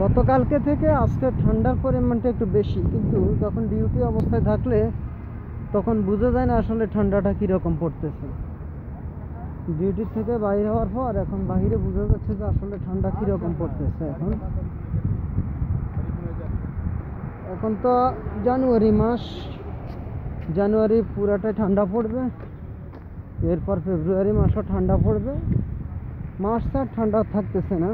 গতকালকে থেকে আজকে ঠান্ডার পরিমাণটা একটু বেশি, কিন্তু যখন ডিউটি অবস্থায় থাকলে তখন বোঝা যায় না আসলে ঠান্ডাটা কীরকম পড়তেছে। ডিউটি থেকে বাইরে হওয়ার পর এখন বাইরে বোঝা যাচ্ছে যে আসলে ঠান্ডা কীরকম পড়তেছে এখন। এখন তো জানুয়ারি মাস, জানুয়ারি পুরাটাই ঠান্ডা পড়বে, এরপর ফেব্রুয়ারি মাসও ঠান্ডা পড়বে। মাসটা আর ঠান্ডা থাকতেছে না।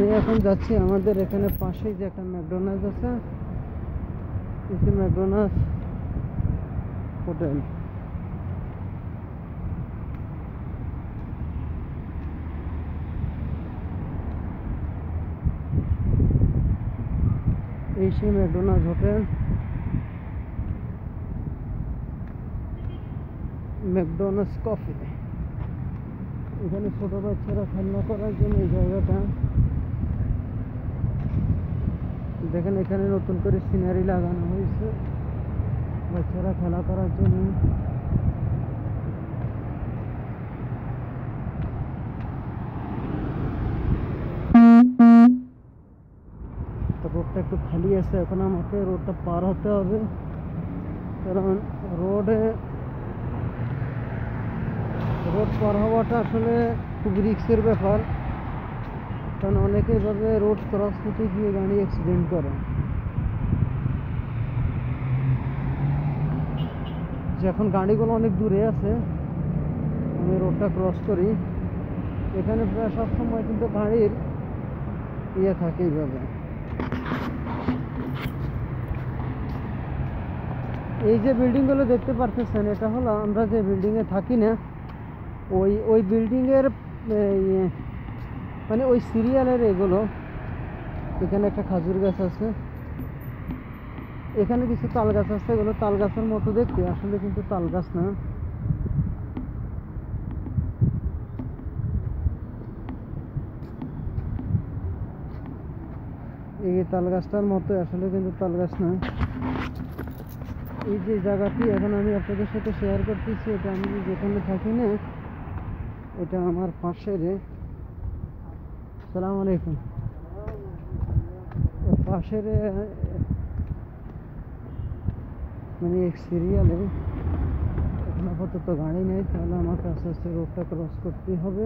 আমি এখন যাচ্ছি, আমাদের এখানে পাশেই যে একটা ম্যাকডোনাল্ডস আছে এসে ম্যাকডোনাল্ডস হোটেল। এই সেই ম্যাকডোনাল্ডস হোটেল। McDonald's coffee. এখানে ছোট বাচ্চারা খেলনা করার জন্য এই জায়গাটা। দেখেন এখানে নতুন করে সিনারি লাগানো হয়েছে। বাচ্চারা খেলা করার জন্য। রোডটা একটু খালি আছে, এখন আমাকে রোডটা পার হতে হবে। কারণ রোডে রোড পার হওয়াটা আসলে খুব রিক্সের ব্যাপার। কারণ অনেকে এভাবে রোড ক্রস করতে গিয়ে গাড়ি অ্যাক্সিডেন্ট করে। যখন গাড়িগুলো অনেক দূরে আছে, আমি রোডটা ক্রস করি। এখানে প্রায় সবসময় কিন্তু গাড়ির ইয়ে থাকে এইভাবে। এই যে বিল্ডিংগুলো দেখতে পারতেছেন, এটা হলো আমরা যে বিল্ডিংয়ে থাকি না, ওই ওই বিল্ডিংয়ের মানে ওই সিরিয়ালের এগুলো, এখানে একটা খাজুর গাছ আছে। এখানে কিছু তাল গাছ আছে, এগুলো তাল গাছের মতো দেখতে, আসলে কিন্তু তাল গাছ না। এই তাল গাছটার মতো আসলে কিন্তু তাল গাছ না। এই যে জায়গাটি, এখন আমি আপনাদের সাথে শেয়ার করতেছি, এটা আমি যেখানে থাকি না, এটা আমার পাশের সালাম আলাইকুম ওর পাশের আহ, মানে এক সিরিয়ালে এখন আপাতত গাড়ি নেই তাহলে আমাকে আস্তে আস্তে রোডটা ক্রস করতে হবে